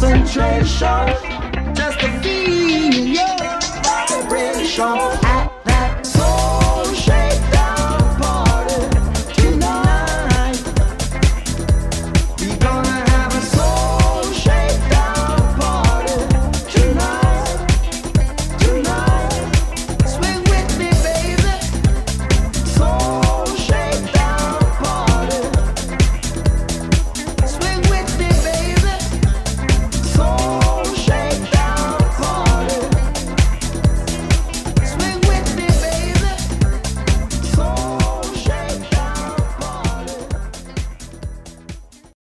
concentration. Just a feel your vibration at that soul.